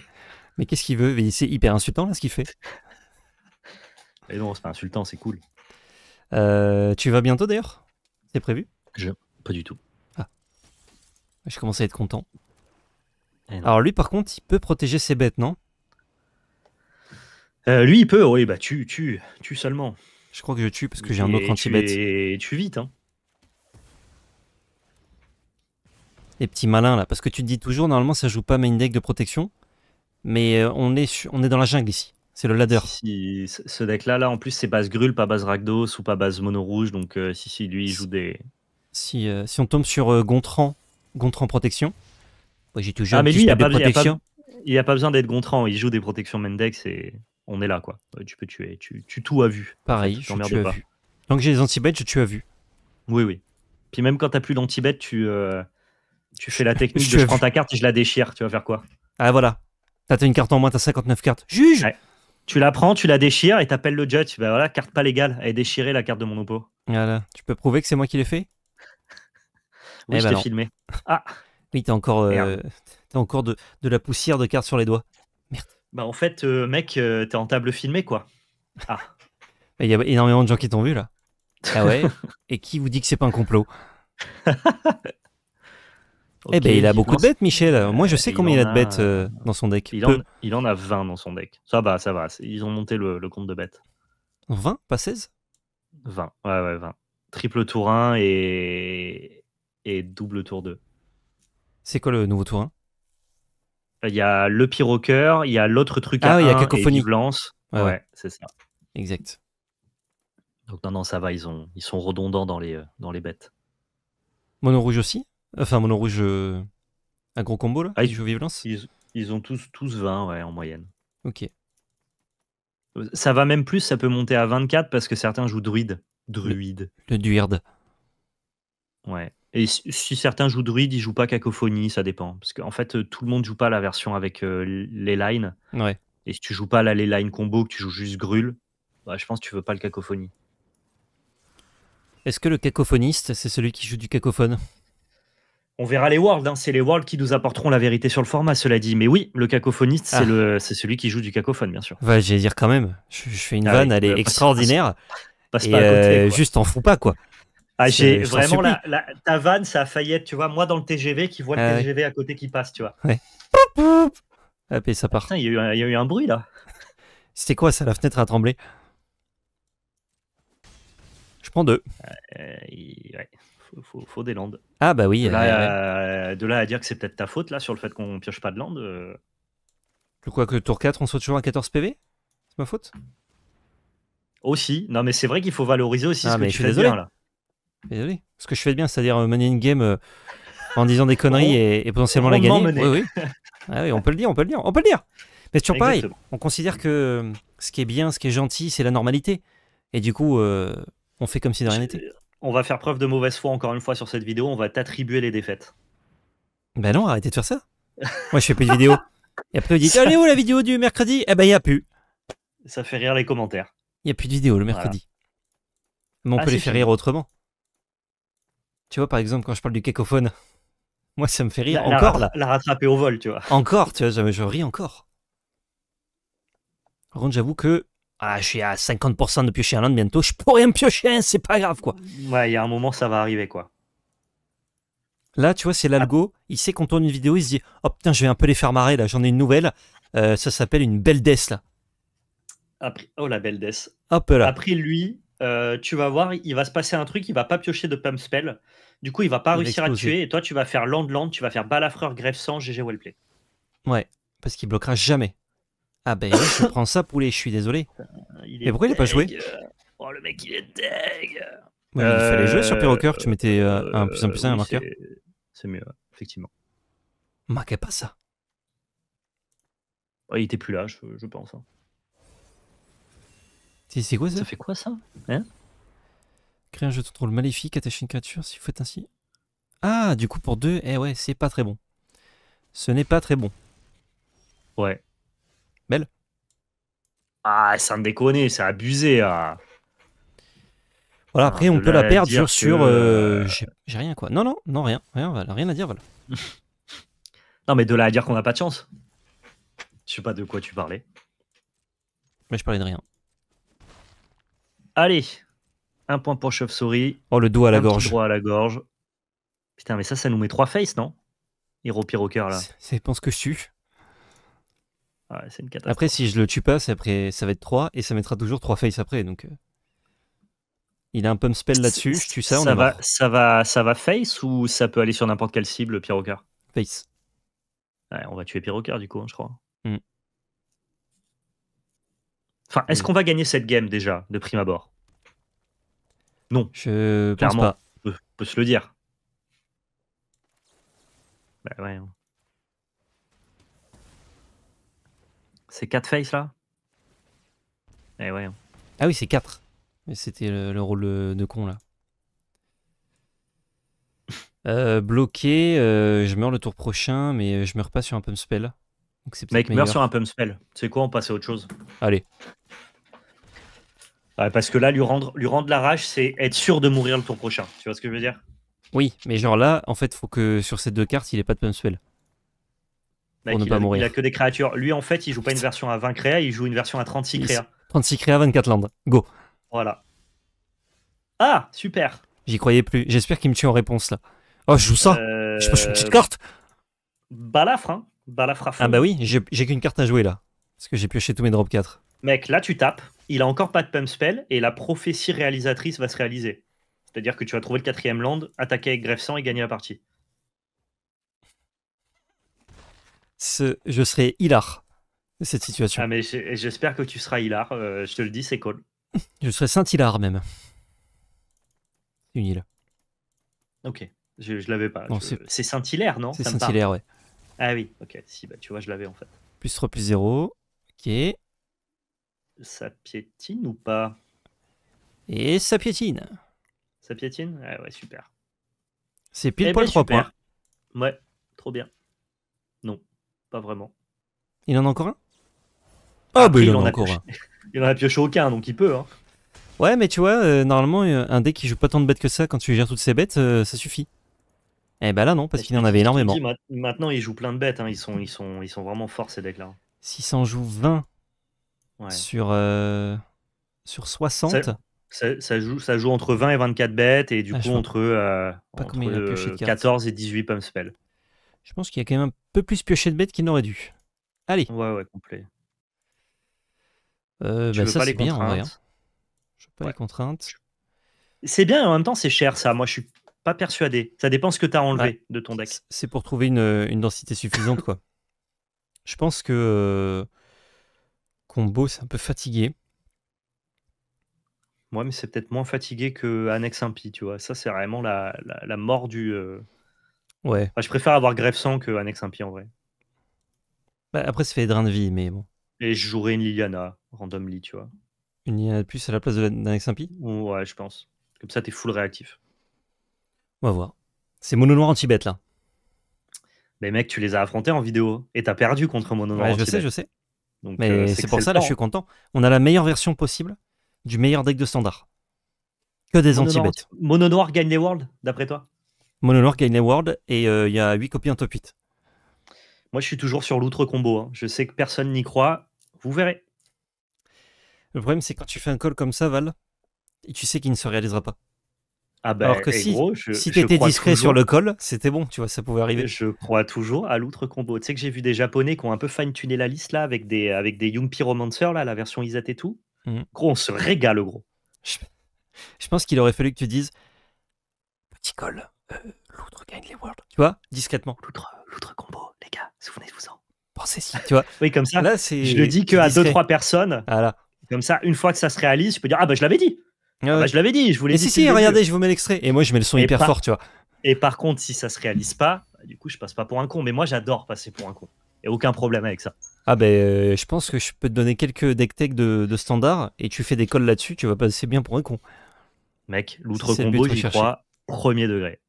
Mais qu'est-ce qu'il veut? Mais C'est hyper insultant là ce qu'il fait. Et non, c'est pas insultant, c'est cool. Euh, tu vas bientôt d'ailleurs? C'est prévu? Pas du tout. Je commence à être content. Eh. Alors lui par contre, il peut protéger ses bêtes, non? Euh, lui, il peut. Oui, bah tu, tu, tu seulement. Je crois que je tue parce que j'ai un Et autre anti-bête. es- Tu vite, hein. Les petits malins là. Parce que tu te dis toujours, normalement ça joue pas main deck de protection. Mais euh, on, est on est dans la jungle ici. C'est le ladder. Si, ce ce deck-là, là, en plus, c'est base Grul, pas base Rakdos ou pas base Mono Rouge. Donc, euh, si, si, lui, il joue des. Si, euh, si on tombe sur euh, Gontran Gontran protection. J'ai toujours Ah, mais lui, il n'y a, pas a a pas besoin d'être Gontran. Il joue des protections Mendex et on est là, quoi. Ouais, Tu peux tuer. Tu, tu tout à vue. en Pareil, fait, je tue pas. Tant que j'ai les anti-bêtes, je tue à vue. Oui, oui. Puis même quand t'as plus d'anti-bet, tu, euh, tu fais la technique Je de je prends ta carte et je la déchire. Tu vas faire quoi? Ah voilà. T'as une carte en moins, t'as 59 cartes. Juge Ouais. Tu la prends, tu la déchires et t'appelles le judge. Bah voilà, carte pas légale. Elle est déchirée, la carte de mon oppo. Voilà. Tu peux prouver que c'est moi qui l'ai fait? Oui, Eh je t'ai non. filmé. Ah Oui, t'as encore, euh, t'as encore de, de la poussière de cartes sur les doigts. Bah en fait, euh, mec, euh, t'es en table filmée, quoi. Ah. Il y a énormément de gens qui t'ont vu là. Ah ouais Et qui vous dit que c'est pas un complot Eh ben, il a beaucoup de bêtes, Michel. Moi, je sais il combien il a de bêtes euh, dans son deck. Il en, il en a 20 dans son deck. Ça va, ça va. Ils ont monté le, le compte de bêtes. 20, pas 16 20. Ouais, ouais, 20. Triple tour 1 et, et double tour 2. C'est quoi le nouveau tour hein Il y a le pyroker, il y a l'autre truc Ah à oui, il y a 1 Cacophonie. Lance. Ouais, Ouais, ouais. c'est ça. Exact. Donc non, non, ça va, ils, ont, ils sont redondants dans les, euh, dans les bêtes. Mono rouge aussi? Enfin, mono rouge, euh, un gros combo là Ah, qui il- joue Violence Ils, ils ont tous, tous 20 ouais, en moyenne. Ok. Ça va même plus, ça peut monter à 24 parce que certains jouent druide. Druide. Le Duird. Ouais. Et si, certains jouent druide, ils jouent pas cacophonie, ça dépend. Parce qu'en fait, euh, tout le monde joue pas la version avec euh, les lines. Ouais. Et si tu joues pas la les line combo, que tu joues juste grul, bah, je pense que tu veux pas le cacophonie. Est-ce que le cacophoniste, c'est celui qui joue du cacophone? On verra les worlds, hein. c'est les worlds qui nous apporteront la vérité sur le format, cela dit. Mais oui, le cacophoniste, Ah. c'est le- c'est celui qui joue du cacophone, bien sûr. Ouais, j'allais dire quand même. Je, je fais une Ah vanne, oui, elle est passe- extraordinaire. Passe Et pas à côté. euh, juste, t'en fous pas, quoi. Ah, j'ai vraiment la, la- ta vanne, ça a failli être, tu vois, moi dans le TGV qui voit le Ah ouais. TGV à côté qui passe, tu vois. Hop, et ça part. Il y, a eu un- il y a eu un bruit là. C'était quoi ça, la fenêtre a tremblé? Je prends deux. Euh, il- ouais, faut, faut- faut des landes. Ah bah oui. De euh, là, ouais. à, de là à dire que c'est peut-être ta faute là sur le fait qu'on pioche pas de landes. euh, Je crois que tour 4, on saute toujours à 14 PV C'est ma faute? Aussi. Non, mais c'est vrai qu'il faut valoriser aussi Ah, ce que mais tu je suis fais désolé. bien là. Désolé. Ce que je fais de bien, c'est-à-dire euh, mener une game euh, en disant des conneries Rond- et, et potentiellement la gagner. Oui, oui. Ah oui, on peut le dire, on peut le dire, on peut le dire. Mais c'est toujours pareil. On considère que euh, ce qui est bien, ce qui est gentil, c'est la normalité. Et du coup, euh, on fait comme si de rien n'était. On va faire preuve de mauvaise foi encore une fois sur cette vidéo. On va t'attribuer les défaites. Ben non, arrêtez de faire ça. Moi, je fais plus de vidéo. Et après, vous dites, allez où la vidéo du mercredi? Eh ben, il n'y a plus. Ça fait rire les commentaires. Il n'y a plus de vidéo le mercredi. Mais on Ah, peut les faire fini. rire autrement. Tu vois, par exemple, quand je parle du cacophone, moi, ça me fait rire La- la encore rattra- là. La rattraper au vol, tu vois. Encore, tu vois, je, je ris encore. Par contre, j'avoue que ah, je suis à 50% de piocher un land bientôt. Je pourrais me piocher un, c'est pas grave quoi. Ouais, il y a un moment, ça va arriver quoi. Là, tu vois, c'est l'algo. Il sait qu'on tourne une vidéo, il se dit Oh putain, je vais un peu les faire marrer là, j'en ai une nouvelle. Euh, ça s'appelle une belle death là. Après... Oh la belle death. Hop là. Après lui, euh, tu vas voir, il va se passer un truc, il va pas piocher de pump spell. Du coup, il va pas Il va réussir à tuer. Et toi, tu vas faire land land, tu vas faire balafreur grève sans GG wellplay. Ouais, parce qu'il bloquera jamais. Ah ben, je prends ça, poulet, je suis désolé. Il Mais pourquoi il a pas joué deg. Oh le mec, il est deg. Ouais, Il fallait jouer sur Euh, Pyroker, tu mettais euh, un plus un plus un, un marqueur. c'est- C'est mieux, effectivement. Marquez pas ça. Oh, il était plus là, je, je pense. hein. C'est c'est quoi ça? Ça fait quoi ça? Créer un jeu de contrôle maléfique, attacher une créature si vous faites ainsi. Ah, du coup pour deux, eh ouais, c'est pas très bon. Ce n'est pas très bon. Ouais. Belle. Ah, sans déconner, c'est abusé. Ah. Voilà, Ah, après de on peut la perdre sur, sur que, euh, j'ai j'ai rien quoi. Non, non, non, rien, rien, voilà, rien à dire, voilà. Non, mais de là à dire qu'on n'a pas de chance. Je sais pas de quoi tu parlais. Mais je parlais de rien. Allez, un point pour chauve-souris. Oh, le dos à la gorge. droit à la gorge. Putain, mais ça, ça nous met trois faces, non? Hero Pyroker, là. C'est- C'est pense que je tue. Ouais, c'est une catastrophe. Après, si je le tue pas, après, ça va être 3 et ça mettra toujours 3 face après. Donc, euh, il a un pump spell là-dessus. Je tue ça, on ça est va, mort. ça va, ça va face ou ça peut aller sur n'importe quelle cible, Pyroker Face. Ouais, on va tuer Pyroker du coup, hein, je crois. Hmm. Enfin, est-ce Hmm. qu'on va gagner cette game déjà, de prime abord? Je pense Clairement. pas. on peut, on peut se le dire. Bah ouais. hein. C'est 4 face là? Eh ouais. hein. Ah oui, c'est 4. Mais c'était le, le rôle de con là. Euh, bloqué, euh, je meurs le tour prochain, mais je meurs pas sur un pump spell. Donc c'est Mec, meurs sur un pump spell. C'est quoi, on passe à autre chose Allez, Ouais, Parce que là, lui rendre, lui rendre la rage, c'est être sûr de mourir le tour prochain. Tu vois ce que je veux dire? Oui, mais genre là, en fait, faut que sur ces deux cartes, il ait pas de pump spell. Mec, ne il pas a, mourir. il a que des créatures. Lui, en fait, il joue pas une version à 20 créas, il joue une version à 36 Il- créas. 36 créa, 24 land. Go. Voilà. Ah, super. J'y croyais plus. J'espère qu'il me tue en réponse là. Oh, je joue ça. Euh, Je pioche une petite carte. Balafre, hein. Balafre à fond. Ah bah oui, j'ai j'ai qu'une carte à jouer là. Parce que j'ai pioché tous mes drop 4. Mec, là, tu tapes. Il a encore pas de pump spell et la prophétie réalisatrice va se réaliser. C'est-à-dire que tu vas trouver le quatrième land, attaquer avec greffe 100 et gagner la partie. Ce, je serais hilar de cette situation. Ah, mais j'espère que tu seras hilar. euh, je te le dis, c'est cool. Je serais Saint-Hilar même. Une île. Ok. Je, je l'avais pas. Je- c'est- Saint-Hilaire, non? C'est. Saint-Hilaire, ouais. Ah oui, ok. Si, bah tu vois, je l'avais en fait. Plus 3, plus 0. Ok. Et Ça piétine ou pas? Ça piétine. Ça piétine? Ah ouais, super. C'est pile Eh poil ben, 3 super. points. Ouais, trop bien. Non, pas vraiment. Il en a encore un? Ah, bah il en en a encore pioché- un. Il en a pioché aucun, donc il peut. Hein. Ouais, mais tu vois, euh, normalement, euh, un deck qui joue pas tant de bêtes que ça, quand tu gères toutes ces bêtes, euh, ça suffit. Eh bah là, non, parce qu'il en avait énormément. dis, maintenant, il joue plein de bêtes. hein. Ils, sont, ils, sont, ils sont vraiment forts, ces decks-là. Si ça en joue 20 Ouais. sur, euh, sur 60, Ça- Ça, ça joue, ça joue entre 20 et 24 bêtes, et du Ah, coup, entre, euh, Pas entre, combien il a pioché de euh, cartes. 14 et 18 pump spell. je pense qu'il y a quand même un peu plus pioché de bêtes qu'il n'aurait dû. Allez, Ouais, ouais, complet. euh, Tu bah veux ça pas c'est les bien en vrai. hein. contraintes Je veux pas Ouais. les contraintes. C'est bien, et en même temps, c'est cher, ça. Moi, je suis pas persuadé. Ça dépend ce que tu as enlevé Ouais. de ton deck. C'est pour trouver une, une densité suffisante, quoi. Je pense que euh, combo, c'est un peu fatigué. Moi, mais c'est peut-être moins fatigué que Annex Impie, tu vois. Ça, c'est vraiment la, la, la mort du. euh, Ouais. enfin, je préfère avoir Greffe 100 que Annex Impie en vrai. Bah, après, ça fait des drains de vie, mais bon. Et je jouerais une Liliana, randomly, tu vois. Une ligne de plus à la place de la- d'un XMP Ou- Ouais, je pense. Comme ça, t'es full réactif. On va voir. C'est mono noir anti-bet là. Mais mec, tu les as affrontés en vidéo et t'as perdu contre Mono Noir Ouais, je sais, je sais. Donc, Mais euh, c'est pour ça, là, je suis content. On a la meilleure version possible du meilleur deck de standard. Que des Mono Noir anti-bets. Anti- Mono Noir gagne les Worlds, d'après toi? Mono noir gagne les World et euh, il y a 8 copies en top 8. Moi, je suis toujours sur l'outre combo. hein. Je sais que personne n'y croit. Vous verrez. Le problème, c'est quand tu fais un call comme ça, Val, et tu sais qu'il ne se réalisera pas. Ah bah, Alors que si- gros, je, si t'étais discret toujours- sur le call, c'était bon, tu vois, ça pouvait arriver. Je crois toujours à l'outre combo. Tu sais que j'ai vu des japonais qui ont un peu fine-tuné la liste là avec des, avec des Young Pyromancer, là, la version Isat et tout. Mhm. Gros, on se régale, gros. Je, je pense qu'il aurait fallu que tu dises Petit call, euh, l'autre gagne les Worlds. Tu vois, discrètement. L'outre, l'outre combo, les gars, souvenez-vous-en. Pensez-y, tu vois. Oui, comme ça, Là, je le dis que c'est à discret. 2-3 personnes. Voilà. Comme ça, une fois que ça se réalise, je peux dire Ah bah je l'avais dit. Ouais, Ah, bah, je l'avais dit, je voulais Et si, si, regardez, je vous mets l'extrait. Et moi, je mets le son Et hyper fort, tu vois. Et par contre, si ça se réalise pas, bah, du coup, je passe pas pour un con. Mais moi, j'adore passer pour un con. Et aucun problème avec ça. Ah, ben, euh, je pense que je peux te donner quelques deck tech de, de standard et tu fais des calls là-dessus, tu vas passer bien pour un con. Mec, l'outre combo, j'y crois premier degré.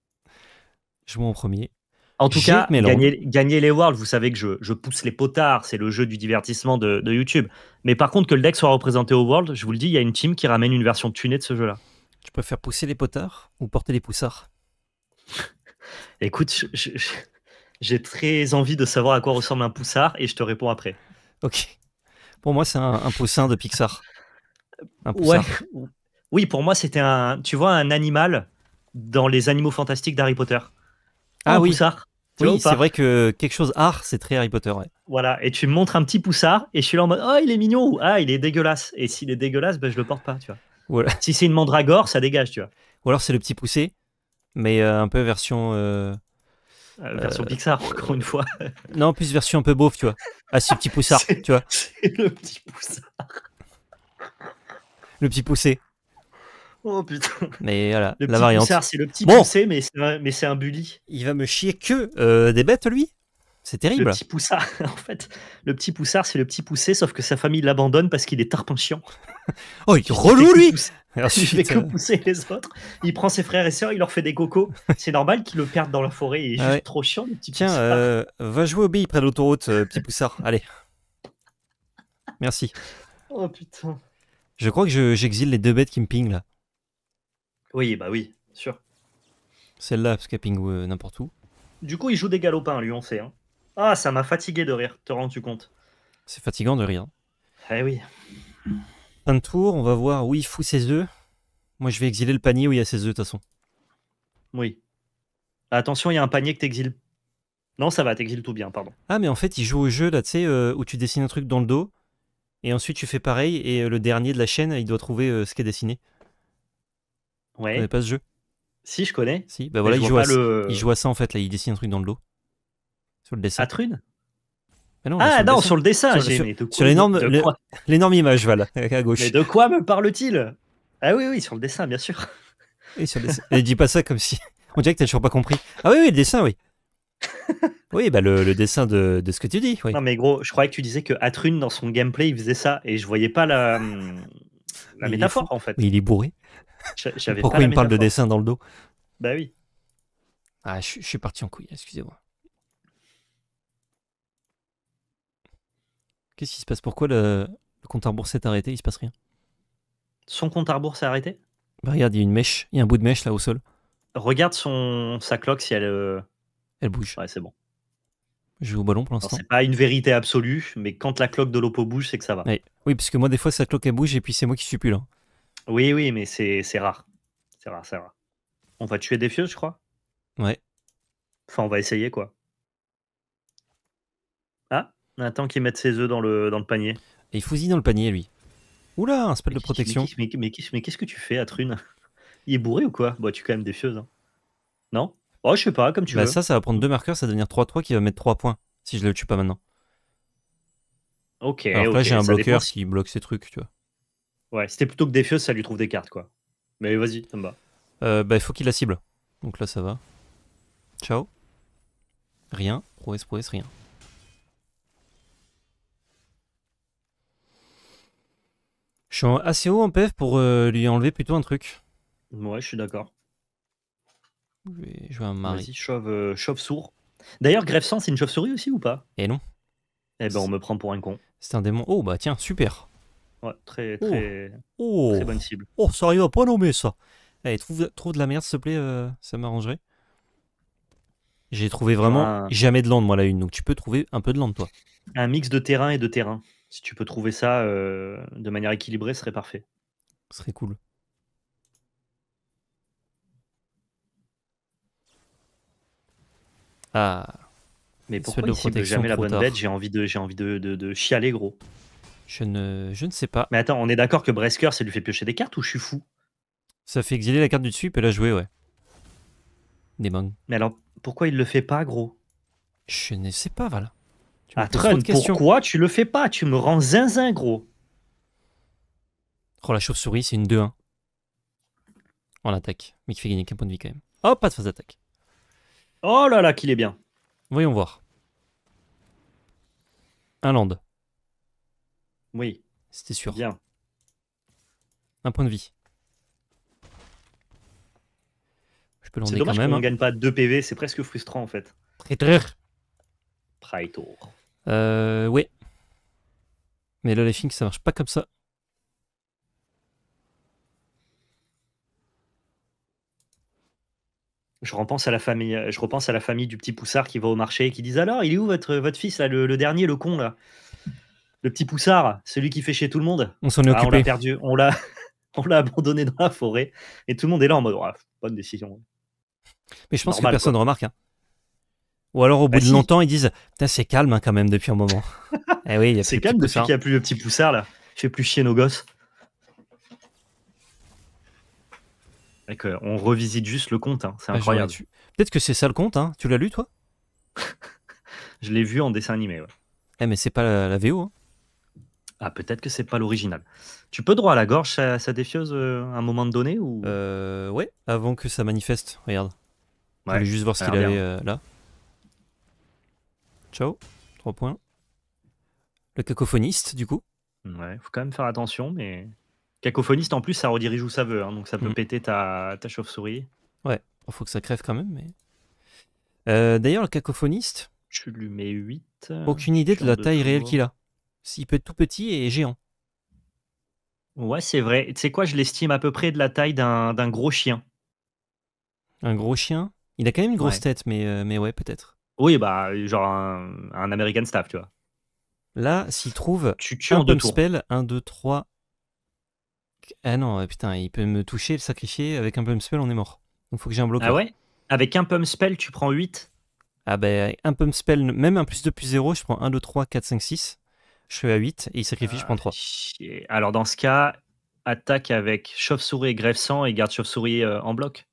Je vois en premier. En tout cas, gagner, gagner les Worlds, vous savez que je, je pousse les potards, c'est le jeu du divertissement de, de YouTube. Mais par contre, que le deck soit représenté au World, je vous le dis, il y a une team qui ramène une version tunée de ce jeu-là. Tu préfères pousser les potards ou porter les poussards? Écoute, j'ai très envie de savoir à quoi ressemble un poussard et je te réponds après. Ok. Pour moi, c'est un, un poussin de Pixar. Un Ouais. poussard. Oui, pour moi, c'était un, tu vois, un animal dans les animaux fantastiques d'Harry Potter. Ah un oui. poussard. Oui, c'est vrai que quelque chose art, c'est très Harry Potter. Ouais. Voilà, et tu me montres un petit poussard et je suis là en mode oh il est mignon ou ah il est dégueulasse et s'il est dégueulasse ben je le porte pas tu vois. Voilà. Si c'est une mandragore ça dégage tu vois. Ou alors c'est le petit poussé, mais euh, un peu version. euh, Euh, version Pixar encore une fois. Non, plus version un peu beauf, tu vois. Ah, ce petit poussard, C'est- tu vois. c'est le petit poussard. Le petit poussé. Oh putain. Mais voilà, Le la petit variante. poussard, c'est le petit Bon. poussé, mais c'est un, mais c'est un bully. Il va me chier que euh, des bêtes, lui? C'est Le terrible. petit poussard, en fait, le petit poussard, c'est le petit poussé, sauf que sa famille l'abandonne parce qu'il est tarpin chiant. Oh, il est relou, lui pousser- Et Il ensuite, fait que pousser les autres. Il prend ses frères et sœurs, il leur fait des cocos. C'est normal qu'il le perde dans la forêt. Il est Ah juste trop chiant, le petit Tiens, poussard. euh, va jouer au billes près de l'autoroute, euh, petit poussard. Allez. Merci. Oh putain. Je crois que je- j'exile les deux bêtes qui me pingent, là. Oui, bah oui, sûr. Celle-là, parce qu'elle ping euh, n'importe où. Du coup, il joue des galopins, lui, on sait. hein. Ah, ça m'a fatigué de rire, te rends-tu compte? C'est fatigant de rire. Eh oui. Fin de tour, on va voir où il fout ses œufs. Moi, je vais exiler le panier où il y a ses œufs, de toute façon. Oui. Attention, il y a un panier que t'exiles. Non, ça va, t'exiles tout bien, pardon. Ah, mais en fait, il joue au jeu, là, tu sais, euh, où tu dessines un truc dans le dos. Et ensuite, tu fais pareil. Et euh, le dernier de la chaîne, il doit trouver euh, ce qui est dessiné. Vous Ouais. connaissez pas ce jeu Si, je connais. Si Bah voilà, il joue, à... le... il joue à ça, en fait, là. Il dessine un truc dans le dos. Sur le dessin. Atrune Mais non, là, Ah sur non, dessin. sur le dessin, Sur- L'énorme image, voilà, à gauche. Mais de quoi me parle-t-il? Ah oui, oui, sur le dessin, bien sûr. Et sur le dessin. Et dis pas ça comme si. On dirait que t'as toujours pas compris. Ah oui, oui, le dessin, oui. oui, bah le, le dessin de, de ce que tu dis, oui. Non, mais gros, je croyais que tu disais que Atrune, dans son gameplay, il faisait ça, et je voyais pas la, hum, la métaphore, en fait. Mais il est bourré. J'avais Pourquoi pas il me parle de dessin dans le dos? Bah oui. Ah, je, suis- je suis parti en couille, excusez-moi. Qu'est-ce qui se passe? Pourquoi le, le compte à rebours s'est arrêté? Il se passe rien. Son compte à rebours s'est arrêté? Bah, regarde, il y a une mèche, il y a un bout de mèche là au sol. Regarde son, sa cloque si elle. euh, Elle bouge. Ouais, c'est bon. Je joue au ballon pour Alors, l'instant. c'est pas une vérité absolue, mais quand la cloque de l'Oppo bouge, c'est que ça va. Ouais. Oui, parce que moi, des fois, sa cloque elle bouge et puis c'est moi qui suis plus là. Oui, oui, mais c'est c'est rare. C'est rare, c'est rare. On va tuer des fieux, je crois. Ouais. Enfin, on va essayer, quoi. Ah, on attend qu'il mette ses œufs dans le, dans le panier. Et il fousille dans le panier, lui. Oula, un spell de protection. Mais, mais, mais qu'est-ce que tu fais, Atrune? Il est bourré ou quoi? Bon, tu es quand même des fieuses. hein. Non? Oh, je sais pas, comme tu bah, veux. ça, ça va prendre deux marqueurs, ça va devenir 3-3 qui va mettre 3 points si je le tue pas maintenant. Ok, Alors là, j'ai un bloqueur dépend qui bloque ces trucs, tu vois. Ouais, c'était plutôt que des ça lui trouve des cartes, quoi. Mais vas-y, ça me va. Euh, bah, il faut qu'il la cible. Donc là, ça va. Ciao. Rien. Prouesse, prouesse, rien. Je suis assez haut en PF pour euh, lui enlever plutôt un truc. Ouais, je suis d'accord. Je vais jouer un mari. Vas-y, chauve, euh, chauve sourd. D'ailleurs, greffe c'est une chauve-souris aussi ou pas? Et non, Eh ben, on me prend pour un con. c'est un démon. Oh, bah tiens, super. Ouais, très, Oh. très, Oh, très bonne cible. oh ça arrive à pas nommer ça. Allez, trouve, trouve de la merde, s'il te plaît, euh, ça m'arrangerait. J'ai trouvé vraiment Ah. jamais de land, moi, la une. Donc tu peux trouver un peu de land, toi. Un mix de terrain et de terrain. Si tu peux trouver ça euh, de manière équilibrée, ce serait parfait. Ce serait cool. Ah, Mais pourquoi il cible jamais la bonne bête? J'ai envie, de, j'ai envie de, de- de chialer, gros. Je ne, je ne sais pas. Mais attends, on est d'accord que Bresker, ça lui fait piocher des cartes ou je suis fou? Ça fait exiler la carte du dessus, et la jouer, ouais. Démon. Mais alors, pourquoi il le fait pas, gros? Je ne sais pas, voilà. Tu Ah, Trun, pourquoi tu le fais pas? Tu me rends zinzin, gros. Oh, la chauve-souris, c'est une 2-1. En attaque. Mais qui fait gagner qu'un point de vie quand même. Oh, pas de phase d'attaque. Oh là là, qu'il est bien. Voyons voir. Un land, Oui, c'était sûr. bien. Un point de vie. Je peux dommage quand même. qu'on hein. gagne pas 2 PV, c'est presque frustrant en fait. Traiteur. Praetor. Euh, ouais. Mais là, les things, ça marche pas comme ça. Je repense à la famille, je repense à la famille du petit poussard qui va au marché et qui disent alors, il est où votre, votre fils là, le, le dernier, le con là? Le petit poussard, celui qui fait chez tout le monde. On s'en est Ah, on l'a occupé. perdu, on l'a, on l'a abandonné dans la forêt et tout le monde est là en mode Ah, bonne décision. Mais je pense Normal, que personne ne remarque. hein. Ou alors, au bout Bah, de si. longtemps, ils disent c'est calme hein, quand même depuis un moment. eh oui, il y a C'est calme de depuis qu'il n'y a plus le petit poussard là. Je fais plus chier nos gosses. Que on revisite juste le compte, hein, c'est. Ah, incroyable. Peut-être que c'est ça le compte. Hein. Tu l'as lu, toi? Je l'ai vu en dessin animé. ouais. Eh, mais c'est pas la, la VO. hein. Ah, peut-être que c'est pas l'original. Tu peux droit à la gorge sa, sa défieuse euh, à un moment donné ou? Euh, ouais, avant que ça manifeste. Regarde. Je Ouais, voulais juste voir ce qu'il avait euh, là. Ciao. 3 points. Le cacophoniste, du coup. Ouais, faut quand même faire attention, mais cacophoniste en plus, ça redirige où ça veut, hein, donc ça peut Mm. péter ta, ta chauve-souris. Il faut que ça crève quand même, mais. Euh, D'ailleurs, le cacophoniste, Tu lui mets 8. aucune idée de la taille réelle qu'il a. S'il peut être tout petit et géant. Ouais, c'est vrai. Tu sais quoi, je l'estime à peu près de la taille d'un gros chien. Un gros chien? Il a quand même une grosse Ouais. tête, mais, euh, mais ouais, peut-être. Oui, bah, genre un, un American Staff, tu vois. Là, s'il trouve Tu tues un deux spell, 1, 2, 3. Ah non, putain, il peut me toucher, le sacrifier. Avec un pump spell, on est mort. Donc faut que j'ai un bloqueur. Ah ouais? Avec un pump spell, tu prends 8 Ah ben, un pump spell, même un plus 2 plus 0, je prends 1, 2, 3, 4, 5, 6. Je suis à 8 et il sacrifie, je prends 3. Ah, Chier. Alors dans ce cas, attaque avec chauve-souris et grève sang et garde chauve-souris euh, en bloc.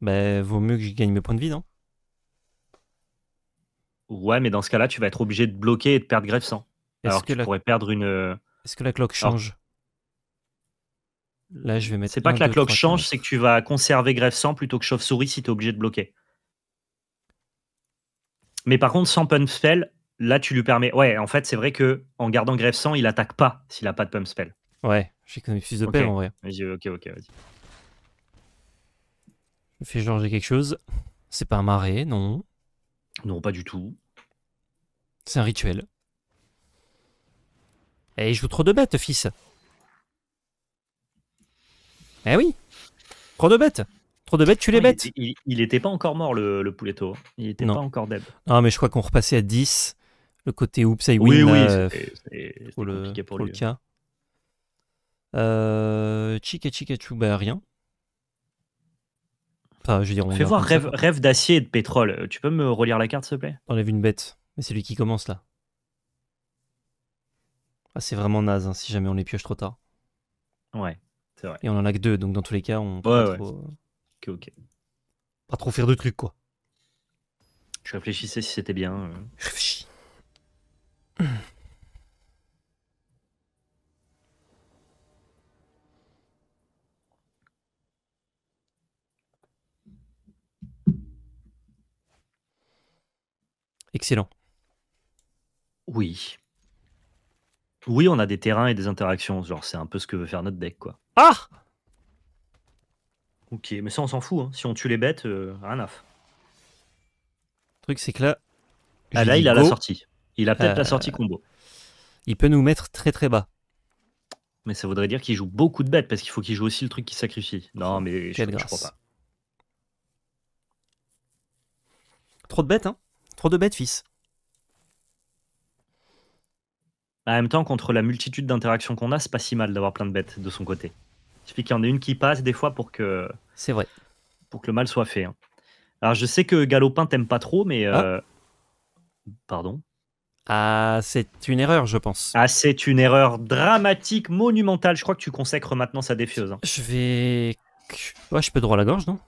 Ben, vaut mieux que je gagne mes points de vie, non? Ouais, mais dans ce cas-là, tu vas être obligé de bloquer et de perdre grève sang. Est-ce Alors que, tu la... pourrais perdre une. euh, est-ce que la cloque change? Là, je vais mettre C'est pas que la cloque change, c'est que tu vas conserver grève sang plutôt que chauve-souris si tu es obligé de bloquer. Mais par contre, sans pump spell, là tu lui permets. Ouais, en fait, c'est vrai que en gardant grève sang, il attaque pas s'il a pas de pump spell. Ouais, j'ai quand même plus de pelle en vrai. Vas-y, ok, ok, vas-y. Je fais genre j'ai quelque chose. C'est pas un marais, non. Non, pas du tout. C'est un rituel. Et il joue trop de bêtes, fils. Eh oui Trop de bêtes Trop de bêtes, tu les bêtes il, il était pas encore mort le, le pouletto. Il était Non. pas encore dead. Non, mais je crois qu'on repassait à 10. Le côté oups, I win. Oui, oui, là, euh, c'était- c'était c'était pour le, compliqué pour pour lui. le cas. Euh, Chika Chikachu, bah rien. Enfin, je veux dire, on Fais voir rêve, rêve d'acier et de pétrole. Euh, Tu peux me relire la carte, s'il te plaît? Enlève une bête. Mais c'est lui qui commence là. Ah, c'est vraiment naze hein, si jamais on les pioche trop tard. Ouais, c'est vrai. Et on en a que deux, donc dans tous les cas, on peut Ouais, pas, ouais. trop, Ok, ok. pas trop faire de trucs quoi. Je réfléchissais si c'était bien. euh. Je réfléchis. Excellent. Oui. Oui, on a des terrains et des interactions. Genre, c'est un peu ce que veut faire notre deck, quoi. Ah Ok, mais ça, on s'en fout. hein. Si on tue les bêtes, euh, rien à Le truc, c'est que là. Ah, là, il a la sortie. Il a peut-être la Euh, sortie combo. Il peut nous mettre très très bas. Mais ça voudrait dire qu'il joue beaucoup de bêtes parce qu'il faut qu'il joue aussi le truc qui sacrifie. Non, mais je, je crois pas. Trop de bêtes, hein Trop de bêtes, fils. En même temps, contre la multitude d'interactions qu'on a, c'est pas si mal d'avoir plein de bêtes de son côté. Il suffit qu'il y en ait une qui passe des fois pour que, C'est vrai. pour que le mal soit fait. hein. Alors, je sais que Galopin t'aime pas trop, mais. Ah. euh, Pardon. Ah, c'est une erreur, je pense. Ah, c'est une erreur dramatique, monumentale. Je crois que tu consacres maintenant sa défieuse. hein. Je vais. Ouais, je peux droit à la gorge, non?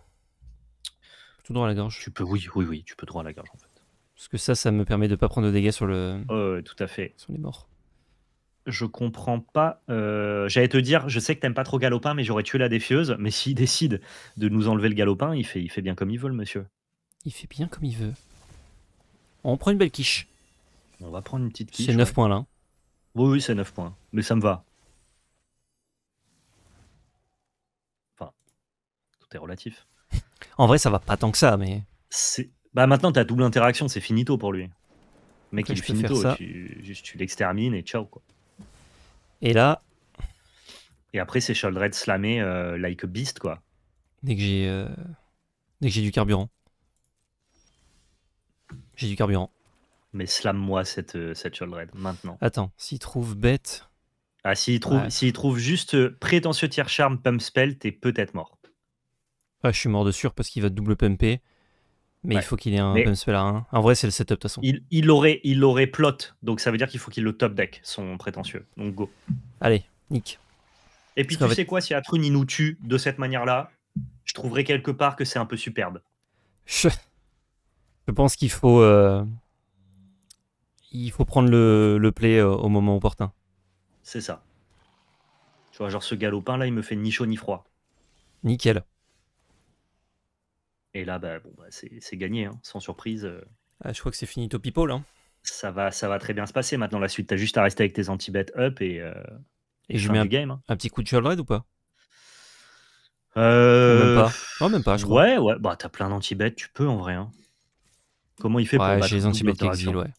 Tout droit à la gorge. Tu peux, oui, oui, oui, tu peux droit à la gorge en fait. Parce que ça, ça me permet de pas prendre de dégâts sur, le... Oh, ouais, tout à fait. sur les morts. Je comprends pas. euh, J'allais te dire, je sais que t'aimes pas trop Galopin, mais j'aurais tué la défieuse. Mais s'il décide de nous enlever le Galopin, il fait, il fait bien comme il veut, le monsieur. Il fait bien comme il veut. On prend une belle quiche. On va prendre une petite quiche. C'est 9 ouais. points là. Oui, oui, c'est 9 points. Mais ça me va. Enfin, tout est relatif. En vrai, ça va pas tant que ça, mais. C'est- Bah maintenant, t'as double interaction, c'est finito pour lui. Le mec, Après, il est finito. ça. Tu, juste, tu l'extermines et ciao, quoi. Et là, Et après, c'est Sholdred slamé euh, like a beast, quoi. dès que j'ai. euh, Dès que j'ai du carburant. J'ai du carburant. Mais slam-moi cette, euh, cette Sholdred, maintenant. Attends, s'il trouve bête. Ah, s'il trouve, Ouais. trouve juste euh, prétentieux tiers charme, pump spell, t'es peut-être mort. Ah, je suis mort de sûr parce qu'il va double pumper. Mais Ouais. il faut qu'il ait un Mais- pump spell à 1. En vrai, c'est le setup de toute façon. Il, il aurait, il aurait plot, donc ça veut dire qu'il faut qu'il le top deck, son prétentieux. Donc go. Allez, nick. Et puis tu fait- sais quoi, si Atrun il nous tue de cette manière-là, je trouverai quelque part que c'est un peu superbe. Je, je pense qu'il faut. euh, Il faut prendre le, le play euh, au moment opportun. C'est ça. Tu vois, genre ce galopin là, il me fait ni chaud ni froid. Nickel. Et là, bah, bon, bah, c'est gagné, hein, sans surprise. euh, Ah, je crois que c'est finito people. Hein. ça, va, ça va très bien se passer maintenant la suite. T'as juste à rester avec tes anti-bet up et, euh, Et je mets un, game. hein. un petit coup de shoulder ou pas? Euh, Même pas. Oh, même pas, je crois. Ouais, ouais, bah t'as plein d'anti-bet, tu peux en vrai. hein. Comment il fait pour Ouais, battre j'ai les une anti-bet double exil, ouais.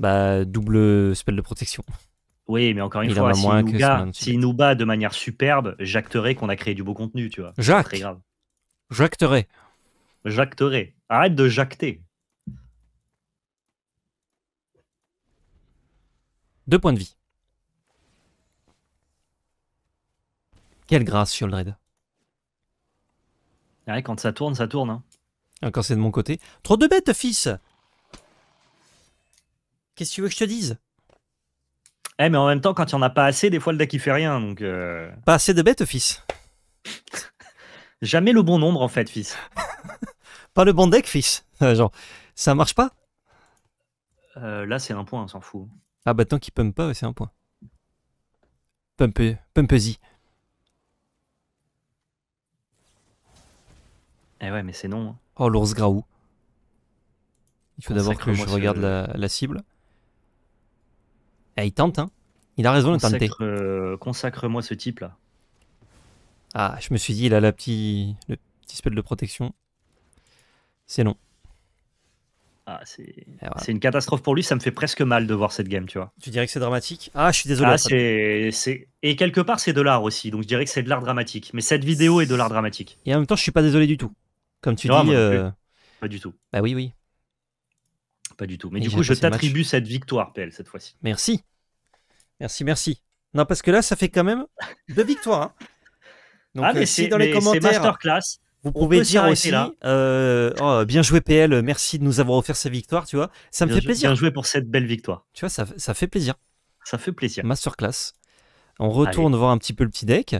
Bah, double spell de protection. Oui, mais encore une Il fois, s'il moins nous, bat- nous bat de manière superbe, j'acterai qu'on a créé du beau contenu, tu vois. Jacques Très grave. J'acterai. J'acterai. Arrête de jacter. Deux points de vie. Quelle grâce, Shieldred. Ouais, quand ça tourne, ça tourne. hein. Quand c'est de mon côté. Trop de bêtes, fils Qu'est-ce que tu veux que je te dise? Eh, mais en même temps, quand il n'y en a pas assez, des fois le deck il fait rien. Donc, euh, Pas assez de bêtes, fils. jamais le bon nombre en fait, fils. Pas le bon deck, fils. Euh, Genre, ça marche pas? Euh, là, c'est un point, on s'en fout. Ah bah tant qu'il pump pas, c'est un point. Pump, pumpy. Eh ouais, mais c'est non. hein. Oh, l'ours graou. Il faut d'abord que je regarde la, la cible. Eh, il tente, hein. Il a raison de tenter. Euh, Consacre-moi ce type là. Ah, je me suis dit, il a la petit, le petit spell de protection. C'est non. Ah, c'est voilà. c'est une catastrophe pour lui. Ça me fait presque mal de voir cette game, tu vois. Tu dirais que c'est dramatique? Ah, je suis désolé. Ah, c'est. Et quelque part, c'est de l'art aussi. Donc je dirais que c'est de l'art dramatique. Mais cette vidéo est de l'art dramatique. Et en même temps, je suis pas désolé du tout. Comme tu Non, dis, euh, Pas du tout. bah oui, oui. Pas du tout. Mais Et du coup, je t'attribue cette victoire, PL, cette fois-ci. Merci. Merci, merci. Non, parce que là, ça fait quand même deux victoires. hein. Donc, ah, euh, mais si c'est, dans les mais commentaires, masterclass. vous pouvez dire aussi là. euh, oh, bien joué PL, merci de nous avoir offert ces victoires, tu vois. Ça me Bien fait plaisir. Bien joué pour cette belle victoire. Tu vois, ça, ça fait plaisir. Ça fait plaisir. Masterclass. On retourne voir un petit peu le petit deck.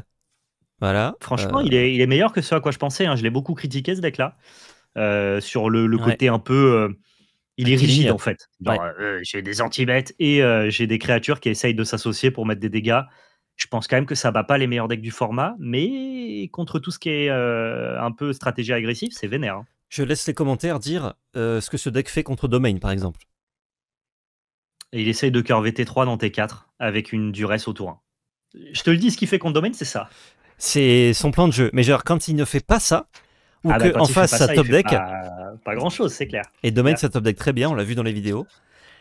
Voilà. Franchement, Euh, il, est, il est meilleur que ce à quoi je pensais. hein. Je l'ai beaucoup critiqué ce deck-là. Euh, sur le, le Ouais. côté un peu. Euh, il est rigide en fait. Ouais. euh, j'ai des anti-bêtes et euh, j'ai des créatures qui essayent de s'associer pour mettre des dégâts. Je pense quand même que ça bat pas les meilleurs decks du format, mais contre tout ce qui est euh, un peu stratégie agressive, c'est vénère. hein. Je laisse les commentaires dire euh, ce que ce deck fait contre Domain, par exemple. Et il essaye de curver T3 dans T4 avec une duresse au tour 1. Je te le dis, ce qu'il fait contre Domain, c'est ça. C'est son plan de jeu. Mais genre, quand il ne fait pas ça, ou Ah que face ça top deck, Pas, grand chose, c'est clair. et Domain ça top deck très bien, on l'a vu dans les vidéos.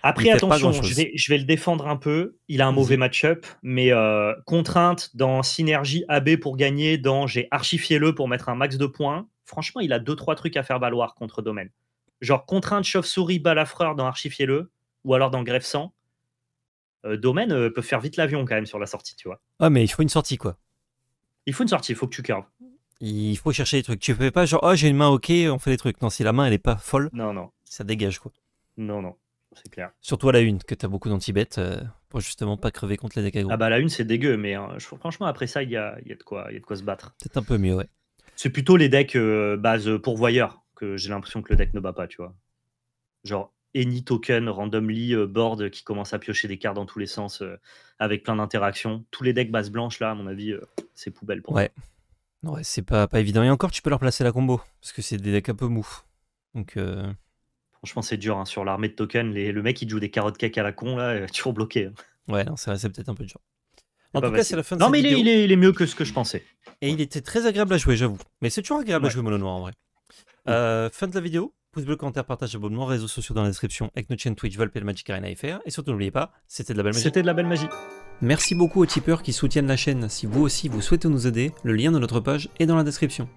Après, attention, je vais, je vais le défendre un peu. Il a un mauvais match-up, mais euh, contrainte dans synergie AB pour gagner, dans j'ai archifié-le pour mettre un max de points. Franchement, il a deux trois trucs à faire valoir contre Domaine. Genre contrainte chauve-souris balafreur dans archifier-le, ou alors dans greffe 100. Euh, Domaine euh, peut faire vite l'avion quand même sur la sortie, tu vois. Ah, mais il faut une sortie, quoi. Il faut une sortie, il faut que tu curves. Il faut chercher des trucs. Tu fais pas genre, oh, j'ai une main, ok, on fait des trucs. Non, si la main, elle est pas folle, Non, non, ça dégage, quoi. non, non, c'est clair. Surtout à la une, que t'as beaucoup d'anti-bêtes euh, pour justement pas crever contre les decks aggro. Ah bah la une, c'est dégueu, mais je- franchement, après ça, il y a, y, a de quoi- y a de quoi se battre. Peut-être un peu mieux, ouais. C'est plutôt les decks euh, base pourvoyeur que j'ai l'impression que le deck ne bat pas, tu vois. Genre any token randomly euh, board qui commence à piocher des cartes dans tous les sens euh, avec plein d'interactions. Tous les decks base blanche là, à mon avis, euh, c'est poubelle pour Ouais. Ouais, c'est pas, pas évident. Et encore, tu peux leur placer la combo, parce que c'est des decks un peu mou. Donc, euh. Franchement, c'est dur hein, sur l'armée de tokens. Les, le mec il joue des carottes cake à la con là, euh, toujours bloqué. hein. ouais, non, c'est vrai, c'est peut-être un peu dur. En tout cas, c'est la fin de Non mais il est, vidéo. il, est, il est mieux que ce que je pensais. Et il était très agréable à jouer, j'avoue. Mais c'est toujours agréable à jouer mono noir en vrai. Euh, fin de la vidéo. Pouce bleu, commentaire, partage, abonnement, réseaux sociaux dans la description avec notre chaîne Twitch, Valp et le Magic Arena FR. Et surtout, n'oubliez pas, c'était de la belle magie. C'était de la belle magie. Merci beaucoup aux tipeurs qui soutiennent la chaîne. Si vous aussi vous souhaitez nous aider, le lien de notre page est dans la description.